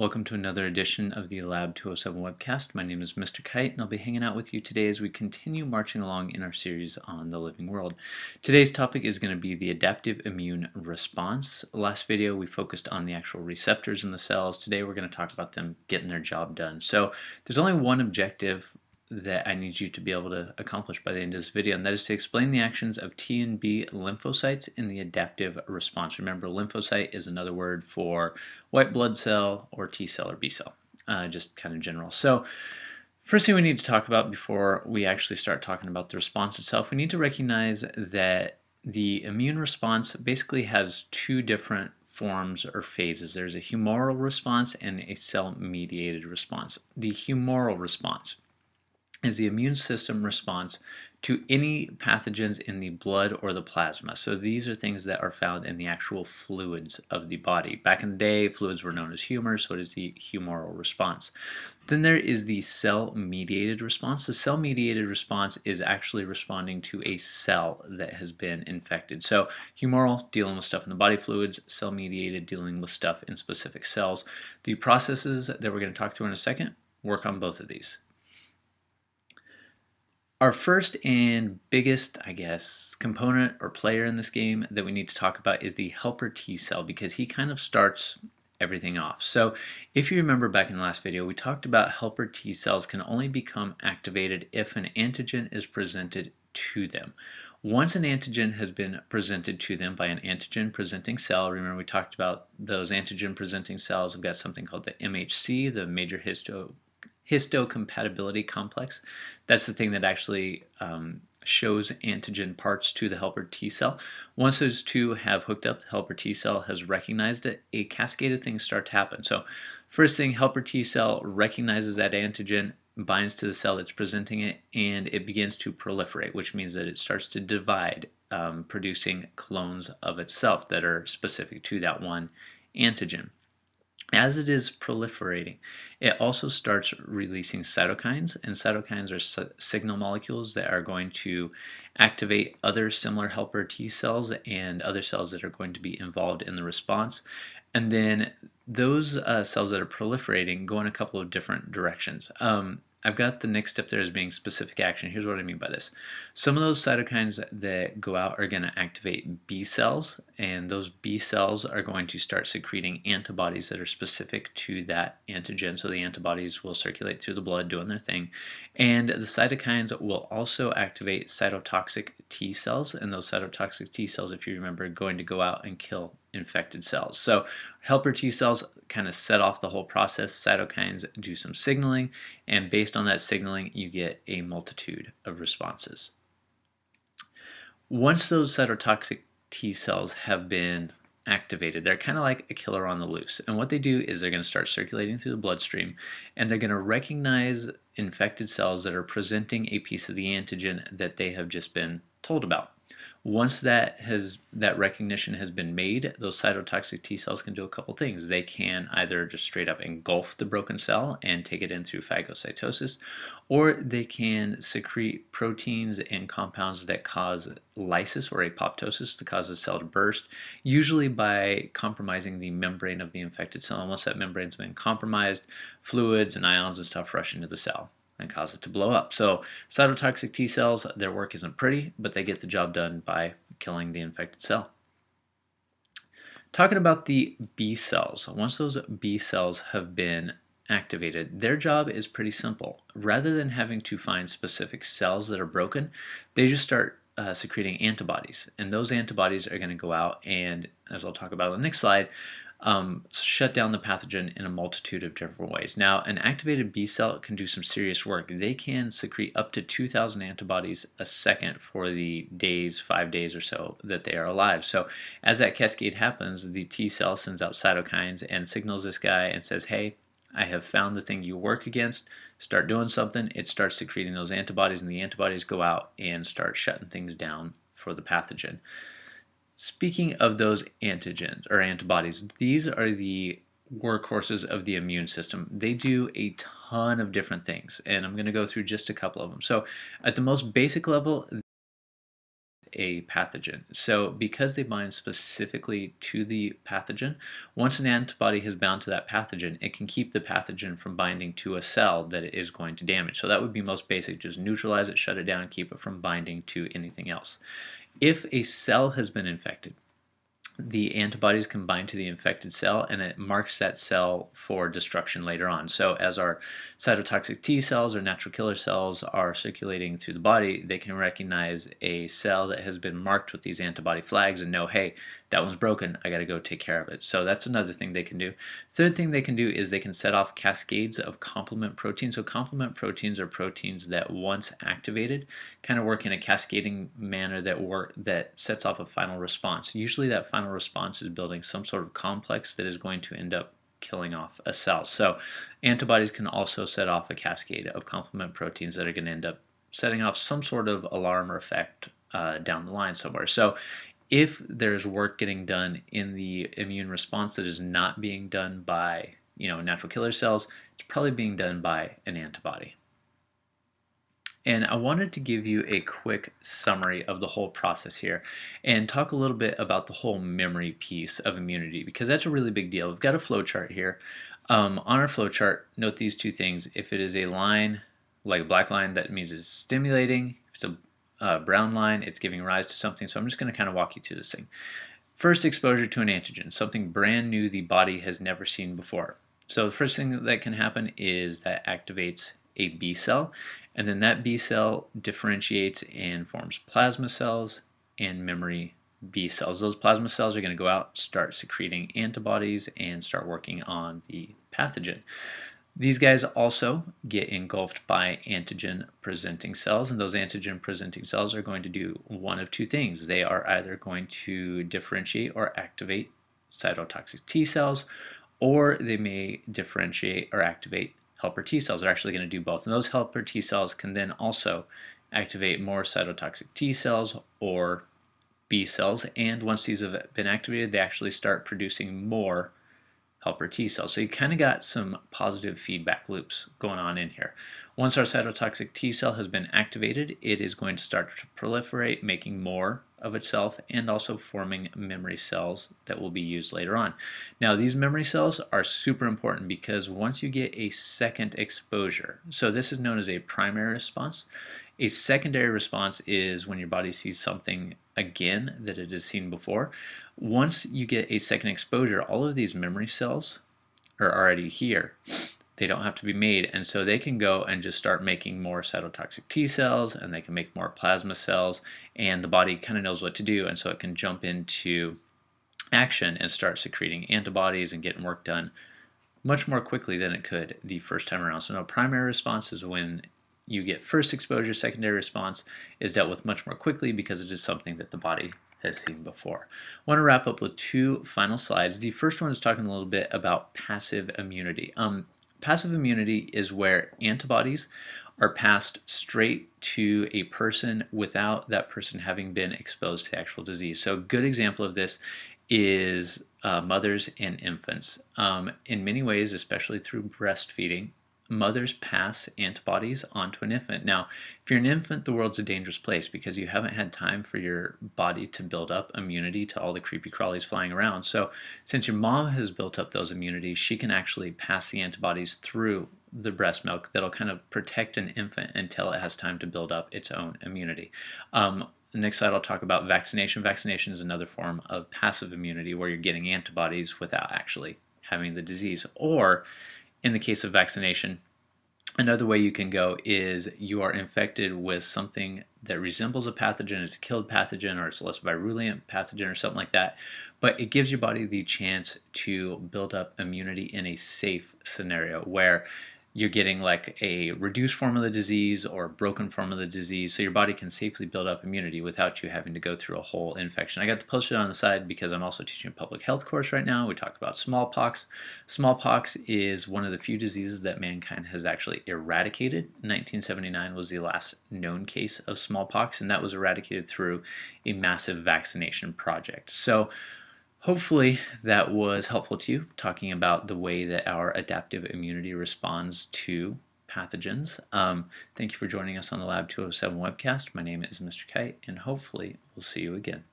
Welcome to another edition of the Lab 207 webcast. My name is Mr. Kite, and I'll be hanging out with you today as we continue marching along in our series on the living world. Today's topic is going to be the adaptive immune response. Last video we focused on the actual receptors in the cells. Today we're going to talk about them getting their job done. So there's only one objective that I need you to be able to accomplish by the end of this video, and that is to explain the actions of T and B lymphocytes in the adaptive response. Remember, lymphocyte is another word for white blood cell or T cell or B cell, uh, just kind of general. So, first thing we need to talk about before we actually start talking about the response itself, we need to recognize that the immune response basically has two different forms or phases. There's a humoral response and a cell-mediated response. The humoral response is the immune system response to any pathogens in the blood or the plasma. So these are things that are found in the actual fluids of the body. Back in the day, fluids were known as humor, so it is the humoral response. Then there is the cell-mediated response. The cell-mediated response is actually responding to a cell that has been infected. So humoral, dealing with stuff in the body fluids, cell-mediated, dealing with stuff in specific cells. The processes that we're going to talk through in a second work on both of these. Our first and biggest, I guess, component or player in this game that we need to talk about is the helper T cell because he kind of starts everything off. So if you remember back in the last video, we talked about helper T cells can only become activated if an antigen is presented to them. Once an antigen has been presented to them by an antigen presenting cell, remember we talked about those antigen presenting cells have got something called the MHC, the major histo histocompatibility complex. That's the thing that actually um, shows antigen parts to the helper T cell. Once those two have hooked up, the helper T cell has recognized it, a cascade of things start to happen. So first thing, helper T cell recognizes that antigen, binds to the cell that's presenting it, and it begins to proliferate, which means that it starts to divide, um, producing clones of itself that are specific to that one antigen. As it is proliferating, it also starts releasing cytokines, and cytokines are signal molecules that are going to activate other similar helper T cells and other cells that are going to be involved in the response. And then those uh, cells that are proliferating go in a couple of different directions. Um, I've got the next step there as being specific action. Here's what I mean by this. Some of those cytokines that go out are going to activate B cells, and those B cells are going to start secreting antibodies that are specific to that antigen. So the antibodies will circulate through the blood doing their thing. And the cytokines will also activate cytotoxic T cells, and those cytotoxic T cells, if you remember, are going to go out and kill infected cells. So helper T cells kind of set off the whole process. Cytokines do some signaling, and based on that signaling, you get a multitude of responses. Once those cytotoxic T cells have been activated, they're kind of like a killer on the loose. And what they do is they're going to start circulating through the bloodstream, and they're going to recognize infected cells that are presenting a piece of the antigen that they have just been told about. Once that has that recognition has been made, those cytotoxic T cells can do a couple things. They can either just straight up engulf the broken cell and take it in through phagocytosis, or they can secrete proteins and compounds that cause lysis or apoptosis to cause the cell to burst, usually by compromising the membrane of the infected cell. And once that membrane's been compromised, fluids and ions and stuff rush into the cell and cause it to blow up. So cytotoxic T cells, their work isn't pretty, but they get the job done by killing the infected cell. Talking about the B cells, once those B cells have been activated, their job is pretty simple. Rather than having to find specific cells that are broken, they just start uh, secreting antibodies. And those antibodies are going to go out and, as I'll talk about on the next slide, um, shut down the pathogen in a multitude of different ways. Now, an activated B cell can do some serious work. They can secrete up to 2,000 antibodies a second for the days, five days or so that they are alive. So, as that cascade happens, the T cell sends out cytokines and signals this guy and says, Hey, I have found the thing you work against. Start doing something. It starts secreting those antibodies, and the antibodies go out and start shutting things down for the pathogen. Speaking of those antigens or antibodies, these are the workhorses of the immune system. They do a ton of different things, and I'm going to go through just a couple of them. So, at the most basic level, a pathogen. So because they bind specifically to the pathogen, once an antibody has bound to that pathogen, it can keep the pathogen from binding to a cell that it is going to damage. So that would be most basic, just neutralize it, shut it down, keep it from binding to anything else. If a cell has been infected, the antibodies can bind to the infected cell and it marks that cell for destruction later on. So as our cytotoxic T cells or natural killer cells are circulating through the body, they can recognize a cell that has been marked with these antibody flags and know, hey, that one's broken, I got to go take care of it. So that's another thing they can do. Third thing they can do is they can set off cascades of complement proteins. So complement proteins are proteins that once activated kind of work in a cascading manner that work that sets off a final response. Usually that final response is building some sort of complex that is going to end up killing off a cell. So antibodies can also set off a cascade of complement proteins that are going to end up setting off some sort of alarm or effect uh, down the line somewhere. So if there's work getting done in the immune response that is not being done by you know natural killer cells, it's probably being done by an antibody. And I wanted to give you a quick summary of the whole process here and talk a little bit about the whole memory piece of immunity because that's a really big deal. We've got a flow chart here. Um, on our flow chart, note these two things. If it is a line, like a black line, that means it's stimulating. If it's a uh, brown line, it's giving rise to something. So I'm just going to kind of walk you through this thing. First exposure to an antigen, something brand new the body has never seen before. So the first thing that can happen is that activates a B cell, and then that B cell differentiates and forms plasma cells and memory B cells. Those plasma cells are going to go out, start secreting antibodies, and start working on the pathogen. These guys also get engulfed by antigen presenting cells, and those antigen presenting cells are going to do one of two things. They are either going to differentiate or activate cytotoxic T cells, or they may differentiate or activate helper T cells. They're actually going to do both. And those helper T cells can then also activate more cytotoxic T cells or B cells. And once these have been activated, they actually start producing more helper T cells. So you kind of got some positive feedback loops going on in here. Once our cytotoxic T cell has been activated, it is going to start to proliferate, making more of itself and also forming memory cells that will be used later on. Now these memory cells are super important because once you get a second exposure, so this is known as a primary response, a secondary response is when your body sees something again that it has seen before. Once you get a second exposure, all of these memory cells are already here. They don't have to be made, and so they can go and just start making more cytotoxic T cells, and they can make more plasma cells, and the body kind of knows what to do, and so it can jump into action and start secreting antibodies and getting work done much more quickly than it could the first time around. So no primary response is when you get first exposure, secondary response is dealt with much more quickly because it is something that the body has seen before. I want to wrap up with two final slides. The first one is talking a little bit about passive immunity. Um, passive immunity is where antibodies are passed straight to a person without that person having been exposed to actual disease. So a good example of this is uh, mothers and infants. Um, in many ways, especially through breastfeeding, mothers pass antibodies onto an infant. Now, if you're an infant, the world's a dangerous place because you haven't had time for your body to build up immunity to all the creepy crawlies flying around. So, since your mom has built up those immunities, she can actually pass the antibodies through the breast milk that'll kind of protect an infant until it has time to build up its own immunity. Um, next slide, I'll talk about vaccination. Vaccination is another form of passive immunity where you're getting antibodies without actually having the disease. Or in the case of vaccination, another way you can go is you are infected with something that resembles a pathogen, it's a killed pathogen or it's a less virulent pathogen or something like that, but it gives your body the chance to build up immunity in a safe scenario where you're getting like a reduced form of the disease or broken form of the disease so your body can safely build up immunity without you having to go through a whole infection. I got to post it on the side because I'm also teaching a public health course right now. We talk about smallpox. Smallpox is one of the few diseases that mankind has actually eradicated. 1979 was the last known case of smallpox and that was eradicated through a massive vaccination project. So Hopefully, that was helpful to you, talking about the way that our adaptive immunity responds to pathogens. Um, thank you for joining us on the Lab 207 webcast. My name is Mr. Kite, and hopefully we'll see you again.